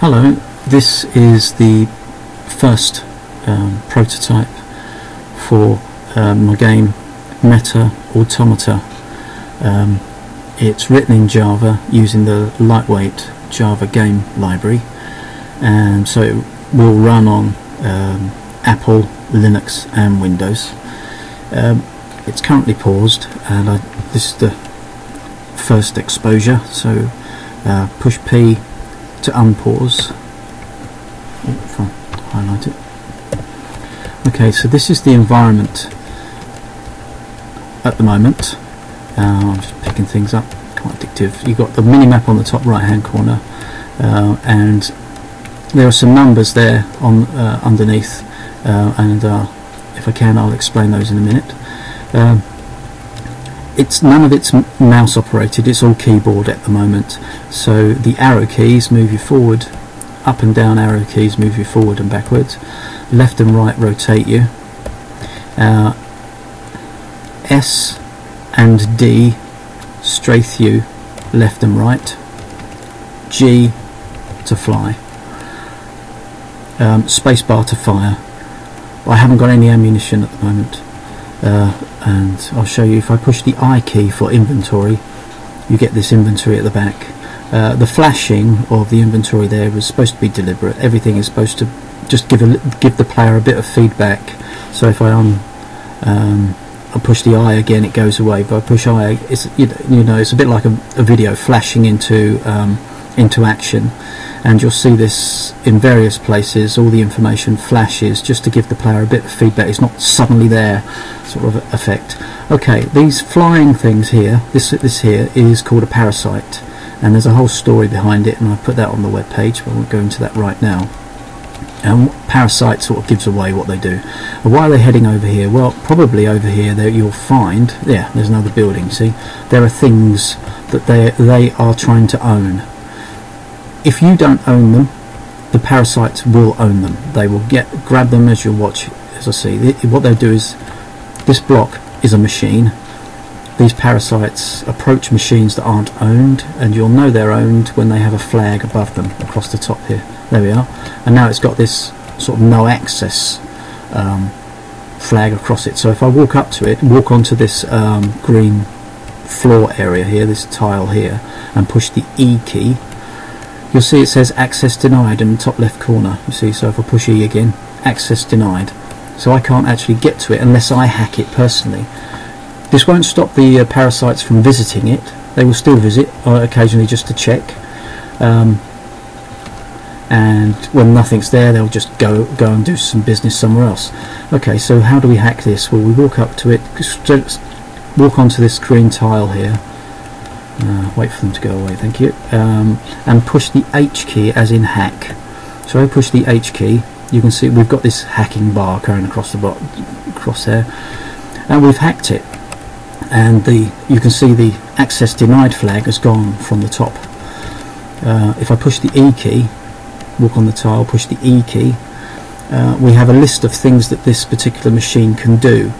Hello, this is the first um, prototype for um, my game Meta Automata. Um, it's written in Java using the lightweight Java game library and so it will run on um, Apple, Linux and Windows. Um, it's currently paused and I, this is the first exposure so uh, push P to unpause. If I highlight it. Okay so this is the environment at the moment. Uh, I'm just picking things up. Quite addictive. You've got the mini-map on the top right hand corner uh, and there are some numbers there on uh, underneath uh, and uh, if I can I'll explain those in a minute. Um, it's none of it's mouse operated. It's all keyboard at the moment. So the arrow keys move you forward up and down arrow keys move you forward and backwards. Left and right rotate you. Uh, S and D strafe you left and right. G to fly. Um, spacebar to fire. I haven't got any ammunition at the moment uh, and I'll show you if I push the I key for inventory you get this inventory at the back. Uh, the flashing of the inventory there was supposed to be deliberate. Everything is supposed to just give a, give the player a bit of feedback. So if I on um, I push the I again it goes away. But I push I it's you know it's a bit like a, a video flashing into um, into action and you'll see this in various places. All the information flashes just to give the player a bit of feedback. It's not suddenly there sort of effect. Okay these flying things here this this here is called a parasite. And there's a whole story behind it and I put that on the web page but I won't go into that right now. And parasite sort of gives away what they do. And why are they heading over here? Well probably over here there you'll find yeah there's another building see? There are things that they they are trying to own if you don't own them, the parasites will own them. They will get grab them as you watch. As I see, what they'll do is this block is a machine. These parasites approach machines that aren't owned, and you'll know they're owned when they have a flag above them across the top here. There we are. And now it's got this sort of no access um, flag across it. So if I walk up to it, walk onto this um, green floor area here, this tile here, and push the E key, you'll see it says access denied in the top left corner. You see so if I push E again access denied. So I can't actually get to it unless I hack it personally. This won't stop the uh, parasites from visiting it. They will still visit uh, occasionally just to check. Um, and when nothing's there they'll just go go and do some business somewhere else. Okay so how do we hack this? Well we walk up to it. Walk onto this green tile here uh, wait for them to go away thank you. Um, and push the H key as in hack. So I push the H key you can see we've got this hacking bar going across the across there. And we've hacked it. And the you can see the access denied flag has gone from the top. Uh, if I push the E key walk on the tile push the E key uh, we have a list of things that this particular machine can do.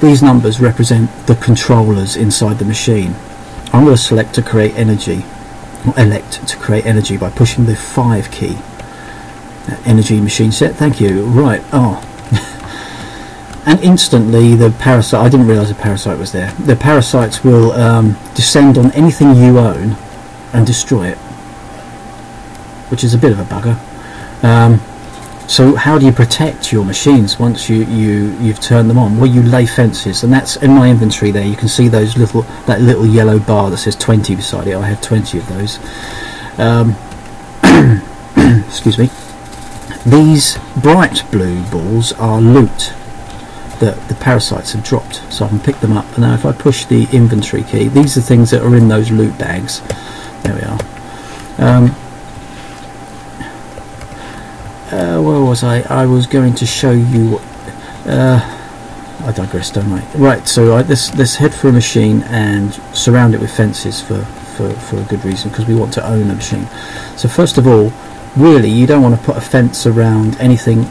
These numbers represent the controllers inside the machine I'm going to select to create energy or elect to create energy by pushing the 5 key. Uh, energy machine set thank you. Right oh and instantly the parasite I didn't realize a parasite was there. The parasites will um, descend on anything you own and destroy it which is a bit of a bugger. Um, so how do you protect your machines once you, you, you've turned them on? Well, you lay fences, and that's in my inventory there. You can see those little that little yellow bar that says 20 beside it. I have 20 of those. Um, excuse me. These bright blue balls are loot that the parasites have dropped, so I can pick them up. And now if I push the inventory key, these are things that are in those loot bags. There we are. Um, uh, where was I? I was going to show you. Uh, I digress, don't I? Right. So let's head for a machine and surround it with fences for for for a good reason because we want to own a machine. So first of all, really, you don't want to put a fence around anything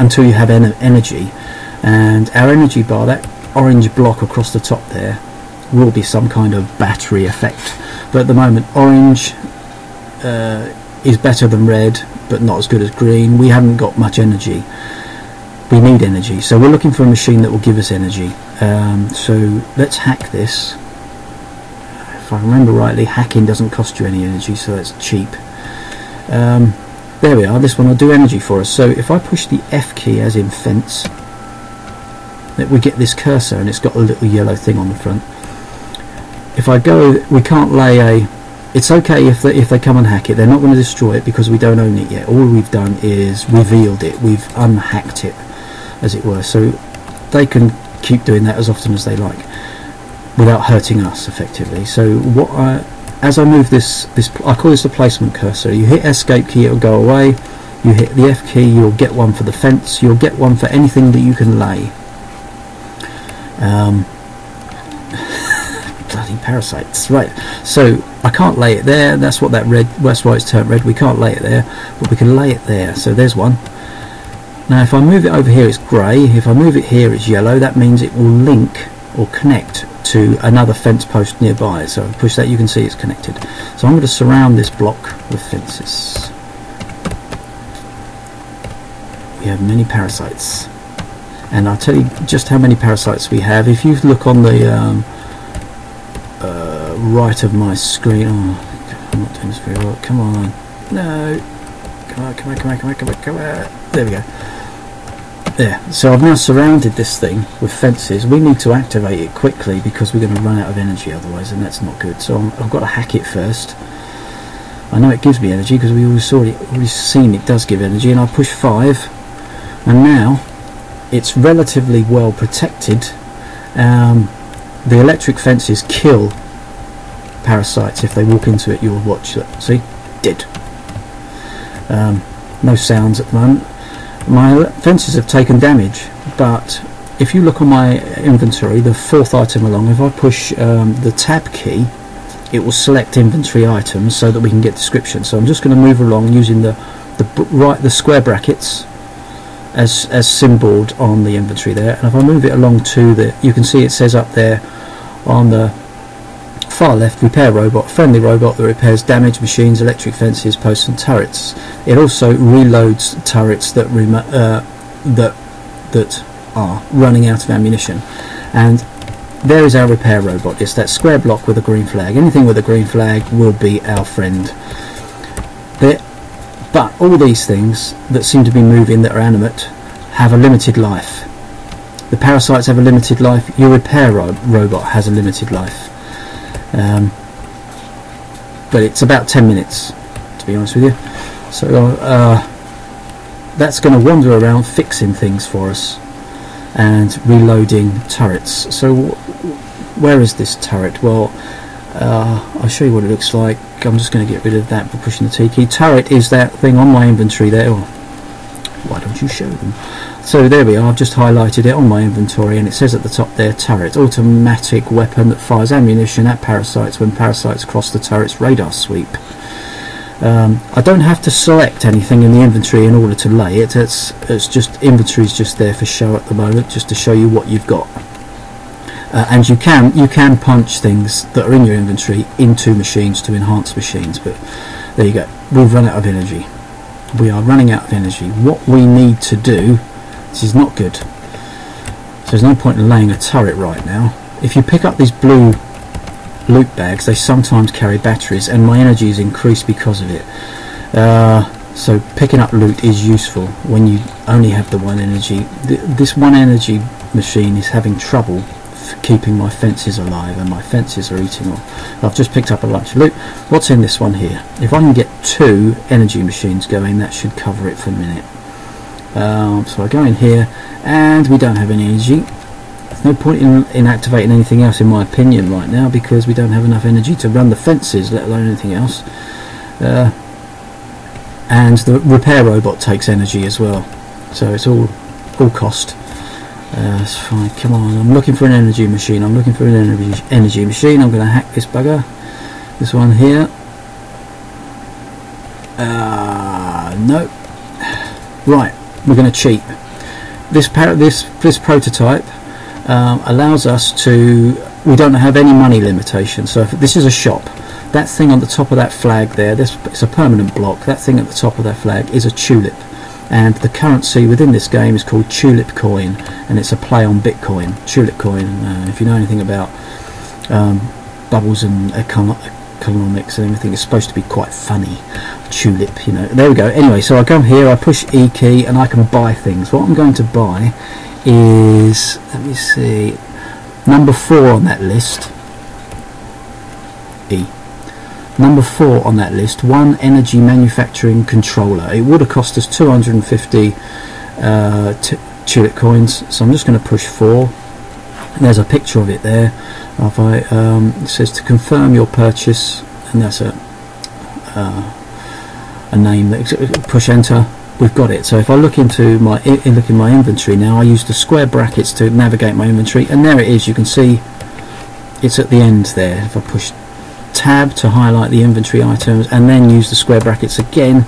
until you have en energy. And our energy bar, that orange block across the top there, will be some kind of battery effect. But at the moment, orange. Uh, is better than red but not as good as green. We haven't got much energy. We need energy, so we're looking for a machine that will give us energy. Um, so let's hack this. If I remember rightly, hacking doesn't cost you any energy, so that's cheap. Um, there we are, this one will do energy for us. So if I push the F key as in fence, that we get this cursor and it's got a little yellow thing on the front. If I go, we can't lay a it's okay if they, if they come and hack it. They're not going to destroy it because we don't own it yet. All we've done is revealed it. We've unhacked it, as it were. So they can keep doing that as often as they like without hurting us, effectively. So what I, as I move this, this I call this the placement cursor. You hit escape key, it'll go away. You hit the F key, you'll get one for the fence. You'll get one for anything that you can lay. Um, parasites. Right, so I can't lay it there. That's what that red. That's why it's turned red. We can't lay it there, but we can lay it there. So there's one. Now, if I move it over here, it's grey. If I move it here, it's yellow. That means it will link or connect to another fence post nearby. So if I push that, you can see it's connected. So I'm going to surround this block with fences. We have many parasites. And I'll tell you just how many parasites we have. If you look on the um, right of my screen. Oh, I'm not doing this very well. Come on. No. Come on, come on, come on, come on, come on, come on. There we go. There. So I've now surrounded this thing with fences. We need to activate it quickly because we're going to run out of energy otherwise, and that's not good. So i have got to hack it first. I know it gives me energy because we already saw it, already seen it does give energy, and I push five, and now it's relatively well protected. Um, the electric fences kill parasites. If they walk into it, you'll watch it. See? Dead. Um, no sounds at the moment. My fences have taken damage, but if you look on my inventory, the fourth item along, if I push um, the tab key, it will select inventory items so that we can get description. So I'm just going to move along using the the right the square brackets as as symboled on the inventory there. And if I move it along to the, you can see it says up there on the Far left, repair robot, friendly robot that repairs damaged machines, electric fences, posts and turrets. It also reloads turrets that uh, that that are running out of ammunition. And there is our repair robot. It's that square block with a green flag. Anything with a green flag will be our friend. But all these things that seem to be moving that are animate have a limited life. The parasites have a limited life. Your repair ro robot has a limited life. Um, but it's about 10 minutes to be honest with you. So uh, that's going to wander around fixing things for us and reloading turrets. So where is this turret? Well uh, I'll show you what it looks like. I'm just going to get rid of that by pushing the T key. Turret is that thing on my inventory there. Oh, why don't you show them so there we are, I've just highlighted it on my inventory and it says at the top there turret, automatic weapon that fires ammunition at parasites when parasites cross the turret's radar sweep. Um, I don't have to select anything in the inventory in order to lay it, it's, it's just inventory is just there for show at the moment, just to show you what you've got. Uh, and you can you can punch things that are in your inventory into machines to enhance machines, but there you go, we've run out of energy. We are running out of energy. What we need to do this is not good. So there's no point in laying a turret right now. If you pick up these blue loot bags, they sometimes carry batteries, and my energy is increased because of it. Uh, so picking up loot is useful when you only have the one energy. Th this one energy machine is having trouble keeping my fences alive and my fences are eating off. I've just picked up a bunch of loot. What's in this one here? If I can get two energy machines going that should cover it for a minute. Um, so I go in here and we don't have any energy. There's no point in, in activating anything else in my opinion right now because we don't have enough energy to run the fences let alone anything else. Uh, and the repair robot takes energy as well so it's all all cost. Uh, it's fine. Come on, I'm looking for an energy machine. I'm looking for an energy energy machine. I'm going to hack this bugger. This one here. Uh, no. Right we're going to cheat. This this this prototype um, allows us to. We don't have any money limitation. So if this is a shop, that thing on the top of that flag there, this it's a permanent block. That thing at the top of that flag is a tulip, and the currency within this game is called Tulip Coin, and it's a play on Bitcoin. Tulip Coin. Uh, if you know anything about um, bubbles and econ- economics and everything, it's supposed to be quite funny. Tulip, you know. There we go. Anyway, so I go here, I push E key, and I can buy things. What I'm going to buy is, let me see, number four on that list. E. Number four on that list, one energy manufacturing controller. It would have cost us 250 uh, tulip coins, so I'm just going to push four. There's a picture of it there. If I, um, it says to confirm your purchase, and that's a uh, a name. That, push enter. We've got it. So if I look into my look in my inventory now, I use the square brackets to navigate my inventory, and there it is. You can see it's at the end there. If I push tab to highlight the inventory items and then use the square brackets again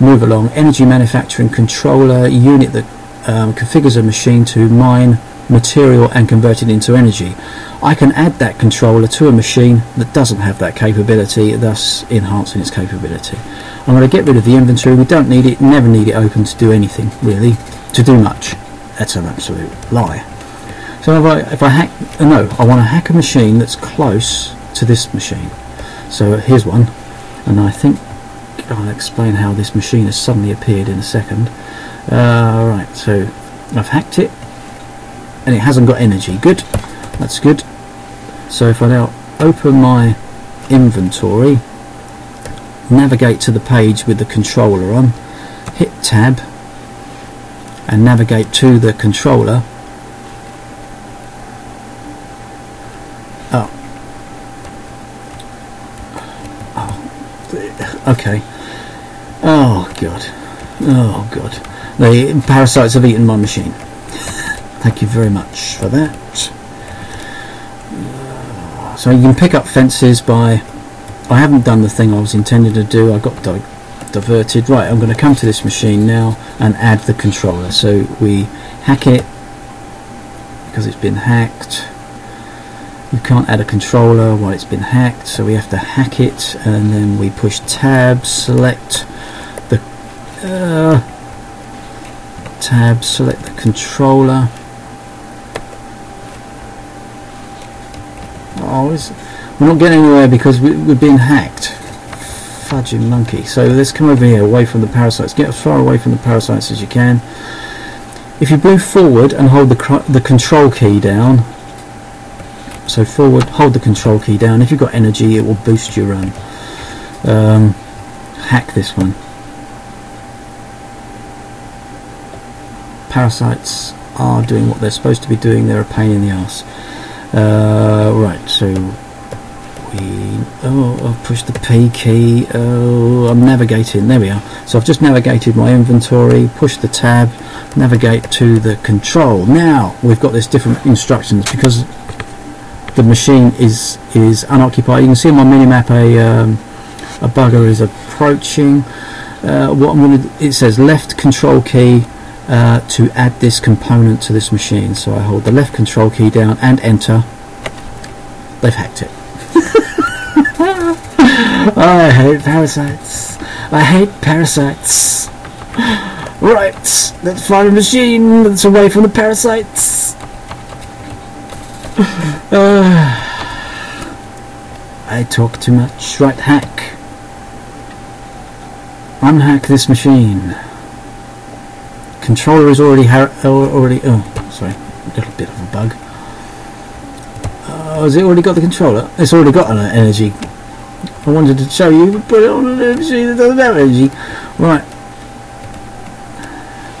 move along energy manufacturing controller unit that um, configures a machine to mine material and convert it into energy. I can add that controller to a machine that doesn't have that capability thus enhancing its capability. I'm going to get rid of the inventory. We don't need it never need it open to do anything really to do much. That's an absolute lie. So if I, if I hack, uh, no, I want to hack a machine that's close to this machine. So here's one, and I think I'll explain how this machine has suddenly appeared in a second. Uh, right, so I've hacked it, and it hasn't got energy. Good, that's good. So if I now open my inventory, navigate to the page with the controller on, hit tab, and navigate to the controller, oh, oh. Okay. Oh god. Oh god. The parasites have eaten my machine. Thank you very much for that. So you can pick up fences by... I haven't done the thing I was intending to do. I got di diverted. Right, I'm going to come to this machine now and add the controller. So we hack it because it's been hacked you can't add a controller while it's been hacked so we have to hack it and then we push tab select the uh, tab select the controller we're not getting anywhere because we, we're being hacked. Fudging monkey. So let's come over here away from the parasites. Get as far away from the parasites as you can. If you move forward and hold the, the control key down so forward hold the control key down. If you've got energy it will boost your run um, hack this one. Parasites are doing what they're supposed to be doing. They're a pain in the ass uh, right so we oh I've pushed the P key oh I'm navigating there we are so I've just navigated my inventory push the tab navigate to the control now we've got this different instructions because the machine is is unoccupied. You can see on my minimap a um, a bugger is approaching. Uh, what I'm going to it says left control key uh, to add this component to this machine. So I hold the left control key down and enter. They've hacked it. I hate parasites. I hate parasites. Right, let's find a machine that's away from the parasites. Uh, I talk too much. Right, hack. Unhack this machine. Controller is already uh, already. Oh, sorry, a little bit of a bug. Oh, has it already got the controller? It's already got an energy. I wanted to show you, put it on a machine that doesn't have energy. Right.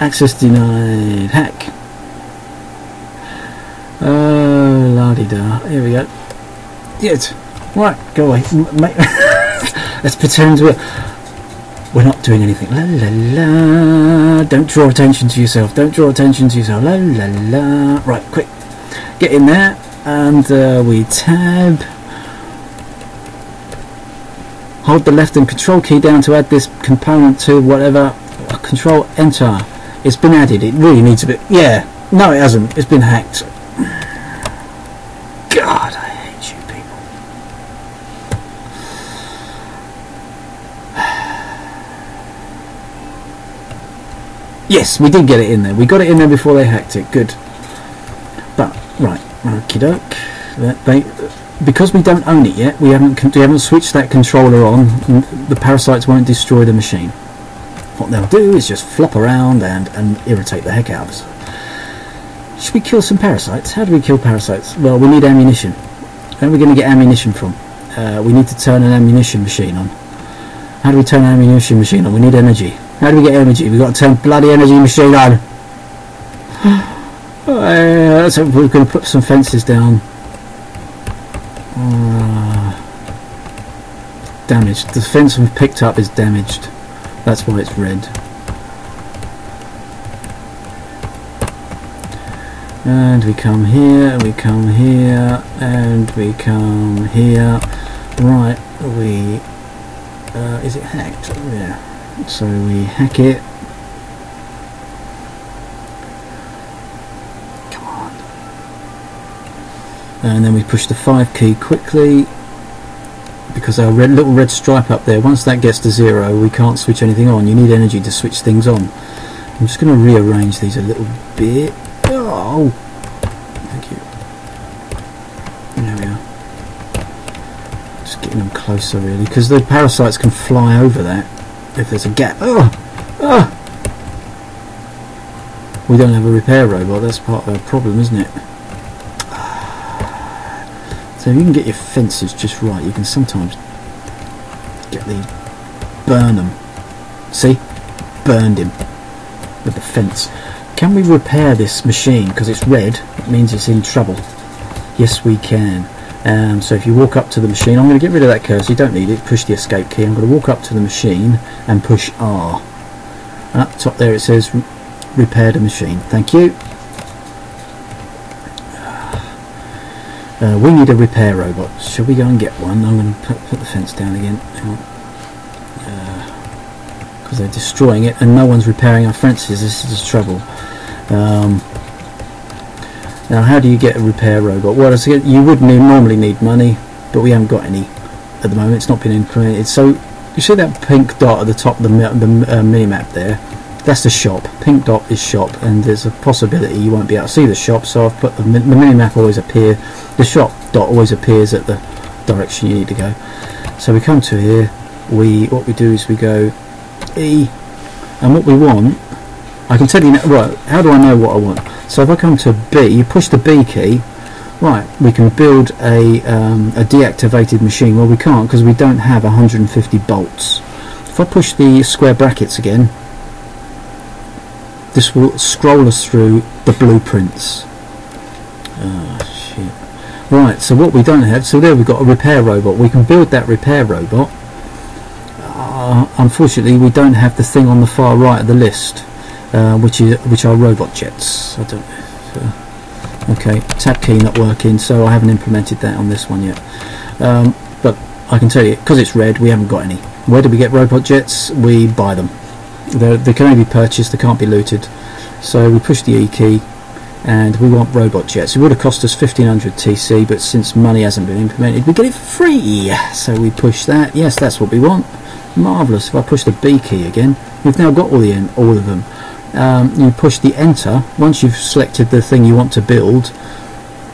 Access denied. Hack. Uh, oh, la di da. Here we go. Yes. Right, go away. Let's pretend we're we're not doing anything. La la la. Don't draw attention to yourself. Don't draw attention to yourself. La la la. Right, quick. Get in there, and uh, we tab. Hold the left and control key down to add this component to whatever. Control enter. It's been added. It really needs a bit. Yeah. No, it hasn't. It's been hacked. God, I hate you people. Yes, we did get it in there. We got it in there before they hacked it. Good. But right, okie doke. They because we don't own it yet. We haven't we haven't switched that controller on. The parasites won't destroy the machine. What they'll do is just flop around and and irritate the heck out of us. Should we kill some parasites? How do we kill parasites? Well, we need ammunition. Where are we going to get ammunition from? Uh, we need to turn an ammunition machine on. How do we turn an ammunition machine on? We need energy. How do we get energy? We've got to turn bloody energy machine on. uh, so we're going to put some fences down. Uh, damaged. The fence we've picked up is damaged. That's why it's red. And we come here, we come here, and we come here. Right, we... Uh, is it hacked? Yeah. So we hack it. Come on. And then we push the 5 key quickly because our red, little red stripe up there, once that gets to zero we can't switch anything on. You need energy to switch things on. I'm just going to rearrange these a little bit. Oh! Thank you. There we are. Just getting them closer really, because the parasites can fly over that if there's a gap. Oh! Oh! We don't have a repair robot, that's part of our problem, isn't it? So if you can get your fences just right, you can sometimes get the burn them. See? Burned him with the fence. Can we repair this machine? Because it's red, it means it's in trouble. Yes, we can. Um, so if you walk up to the machine, I'm going to get rid of that cursor, you don't need it, push the escape key. I'm going to walk up to the machine and push R. And up top there it says repair the machine. Thank you. Uh, we need a repair robot. Shall we go and get one? I'm going to put, put the fence down again. Because uh, they're destroying it and no one's repairing our fences. This is trouble. Um, now, how do you get a repair robot? Well, you would normally need money, but we haven't got any at the moment. It's not been implemented. So, you see that pink dot at the top of the, the uh, mini map there? that's the shop. Pink dot is shop, and there's a possibility you won't be able to see the shop. So I've put the, the mini map always appear. The shop dot always appears at the direction you need to go. So we come to here. We what we do is we go E, and what we want. I can tell you now, right. How do I know what I want? So if I come to B, you push the B key. Right, we can build a, um, a deactivated machine. Well, we can't because we don't have 150 bolts. If I push the square brackets again, this will scroll us through the blueprints. Oh, shit. Right, so what we don't have, so there we've got a repair robot. We can build that repair robot. Uh, unfortunately, we don't have the thing on the far right of the list, uh, which is which are robot jets. I don't. Uh, okay, tab key not working, so I haven't implemented that on this one yet. Um, but I can tell you, because it's red, we haven't got any. Where do we get robot jets? We buy them. They're, they can only be purchased, they can't be looted. So we push the E key and we want robot jets. It would have cost us 1500 TC, but since money hasn't been implemented, we get it free. So we push that. Yes, that's what we want. Marvellous. If I push the B key again, we've now got all the all of them. Um, you push the enter once you've selected the thing you want to build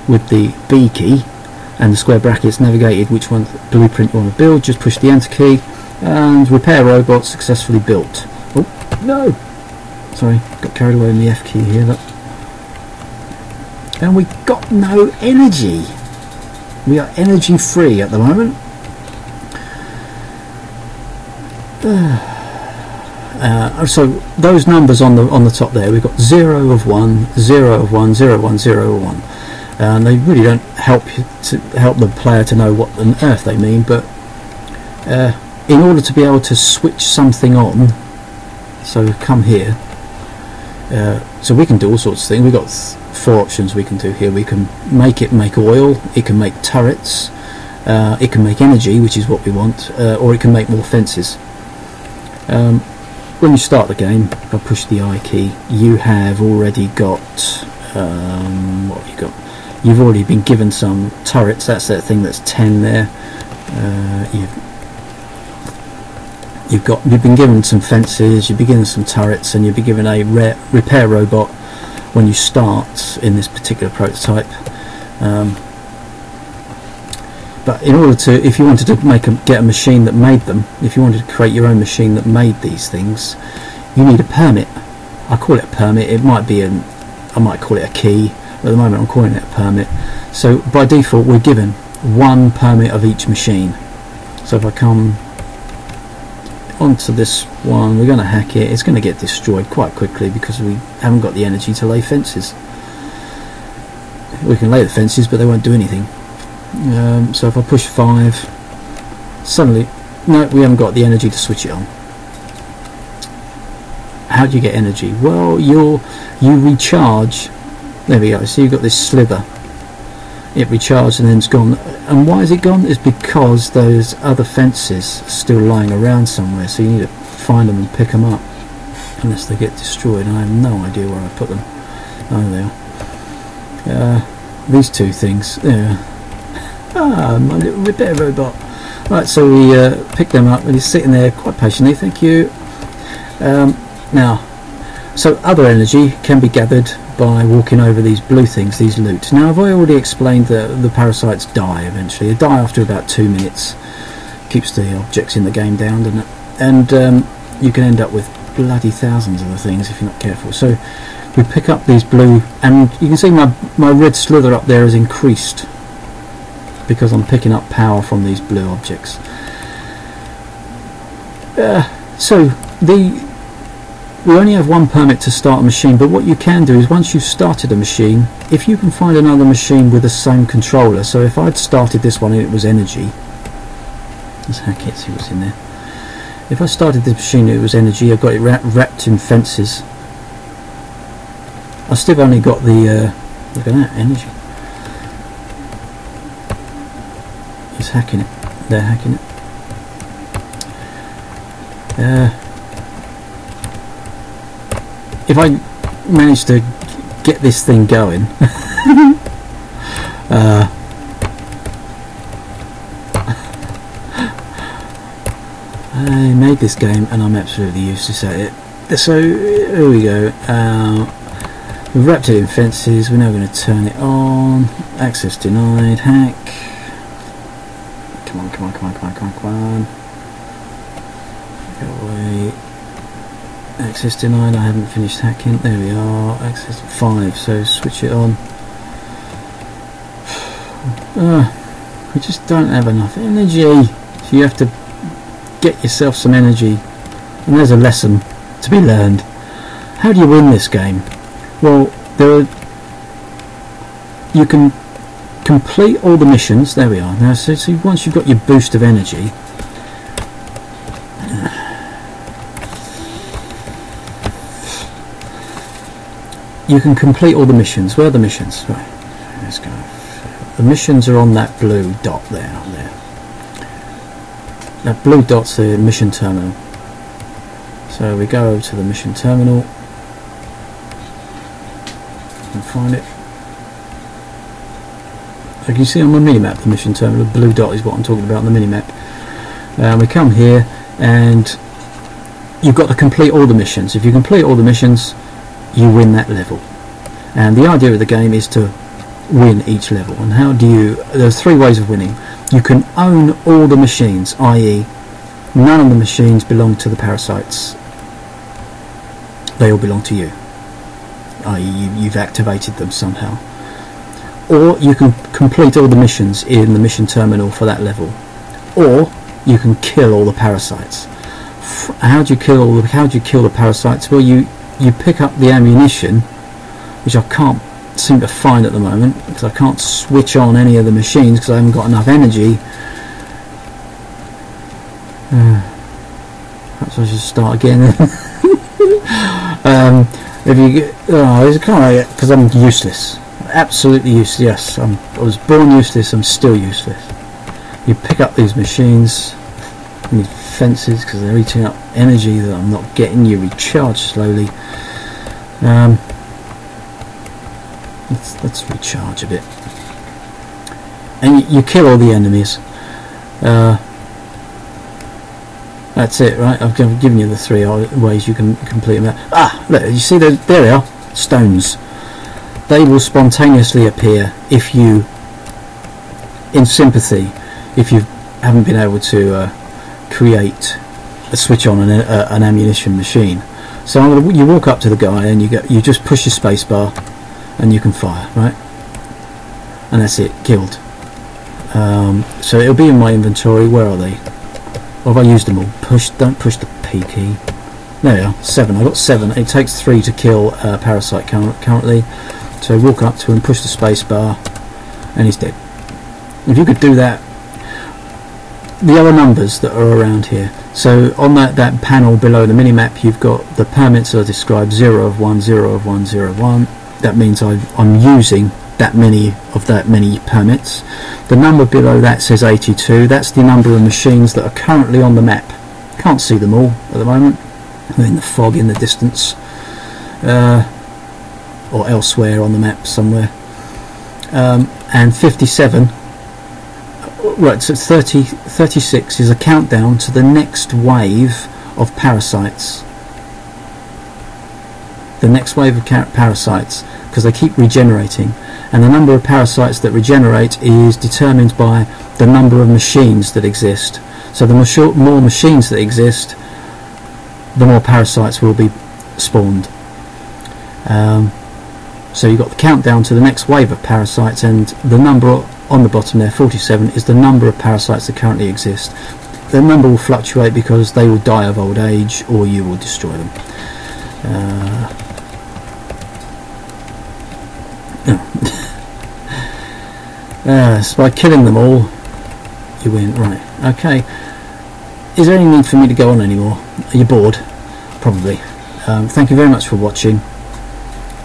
with the B key and the square brackets navigated which one blueprint you want to build just push the enter key and repair robot successfully built oh no! Sorry, got carried away in the F key here, look. And we got no energy. We are energy free at the moment. Uh, so those numbers on the on the top there, we've got zero of one, zero of one, zero one, zero one, and they really don't help to help the player to know what on earth they mean. But uh, in order to be able to switch something on, so come here uh, so we can do all sorts of things. We've got four options we can do here. We can make it make oil it can make turrets uh, it can make energy which is what we want uh, or it can make more fences. Um, when you start the game if I push the I key you have already got um, what have you got? You've already been given some turrets. That's that thing that's 10 there. Uh, you've you've got you've been given some fences, you've been given some turrets, and you've been given a re- repair robot when you start in this particular prototype. Um, but in order to, if you wanted to make a, get a machine that made them, if you wanted to create your own machine that made these things, you need a permit. I call it a permit. It might be an, I might call it a key. At the moment, I'm calling it a permit. So by default, we're given one permit of each machine. So if I come onto this one, we're going to hack it. It's going to get destroyed quite quickly because we haven't got the energy to lay fences. We can lay the fences, but they won't do anything. Um, so if I push 5, suddenly, no, we haven't got the energy to switch it on. How do you get energy? Well, you you recharge. There we go. So you've got this sliver. It recharged and then it's gone. And why is it gone? It's because those other fences are still lying around somewhere. So you need to find them and pick them up. Unless they get destroyed. And I have no idea where I put them. Oh, there. Uh, these two things. Yeah. Ah, my little repair robot. Right, so we uh, them up and he's sitting there quite patiently. Thank you. Um, now, so other energy can be gathered by walking over these blue things, these loot. Now, I've already explained that the parasites die eventually. They die after about two minutes. Keeps the objects in the game down, doesn't it? And um, you can end up with bloody thousands of the things if you're not careful. So we pick up these blue, and you can see my, my red slither up there has increased because I'm picking up power from these blue objects. Uh, so the we only have one permit to start a machine, but what you can do is once you've started a machine, if you can find another machine with the same controller, so if I'd started this one and it was energy, let's hack it, see what's in there. If I started this machine it was energy, I've got it wrapped in fences. I still only got the, uh, look at that, energy. He's hacking it. They're hacking it. Uh, if I manage to get this thing going, uh, I made this game and I'm absolutely useless at it. So here we go. Uh, we've wrapped it in fences. We're now going to turn it on. Access denied. Hack. Come on, come on, come on, come on, come on. Go away. Access denied, I haven't finished hacking. There we are, access 5, so switch it on. Uh, we just don't have enough energy. So you have to get yourself some energy. And there's a lesson to be learned. How do you win this game? Well, there are you can complete all the missions. There we are. Now, so, so once you've got your boost of energy, you can complete all the missions. Where are the missions? Right, let's go. The missions are on that blue dot there. There. That blue dot's the mission terminal. So we go over to the mission terminal and find it. So you see on my minimap the mission terminal, the blue dot is what I'm talking about on the minimap. Um, we come here and you've got to complete all the missions. If you complete all the missions, you win that level. And the idea of the game is to win each level. And how do you... There's three ways of winning. You can own all the machines, i.e. none of the machines belong to the parasites. They all belong to you. i.e. You, you've activated them somehow or you can complete all the missions in the mission terminal for that level. Or you can kill all the parasites. How do you kill all the how do you kill the parasites? Well you you pick up the ammunition which I can't seem to find at the moment because I can't switch on any of the machines because I haven't got enough energy. Uh, perhaps I should start again. Um, if you oh, it's kind of because I'm useless absolutely useless. Yes, I'm, I was born useless. I'm still useless. You pick up these machines, need fences because they're eating up energy that I'm not getting. You recharge slowly. Um, let's, let's recharge a bit, and you, you kill all the enemies. Uh, That's it, right? I've given you the three ways you can complete them. Ah, look, you see, the, there they are, stones. They will spontaneously appear if you, in sympathy, if you haven't been able to uh, create a switch on an, uh, an ammunition machine. So gonna, you walk up to the guy and you get, you just push your spacebar and you can fire, right? And that's it, killed. Um, so it'll be in my inventory. Where are they? Or have I used them all? Push, don't push the P key. There we are, seven. I got seven. It takes three to kill a parasite currently. So walk up to him, push the space bar, and he's dead. If you could do that, the other numbers that are around here. So on that, that panel below the minimap, you've got the permits are described 0 of 1, 0 of 1, 0 of 1. That means i I'm using that many of that many permits. The number below that says 82. That's the number of machines that are currently on the map. Can't see them all at the moment. They're in the fog in the distance. Uh, or elsewhere on the map somewhere. Um, and 57 right so 30 36 is a countdown to the next wave of parasites the next wave of parasites because they keep regenerating and the number of parasites that regenerate is determined by the number of machines that exist. So the more machines that exist, the more parasites will be spawned. Um, so you've got the countdown to the next wave of parasites and the number on the bottom there, 47, is the number of parasites that currently exist. The number will fluctuate because they will die of old age or you will destroy them. Uh, Uh, so by killing them all, you win. Right, okay. Is there any need for me to go on anymore? Are you bored? Probably. Um, thank you very much for watching.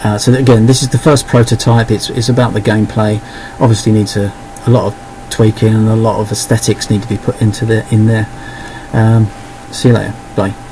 Uh, so again, this is the first prototype. It's, it's about the gameplay. Obviously needs a, a lot of tweaking and a lot of aesthetics need to be put into the in there. Um, see you later. Bye.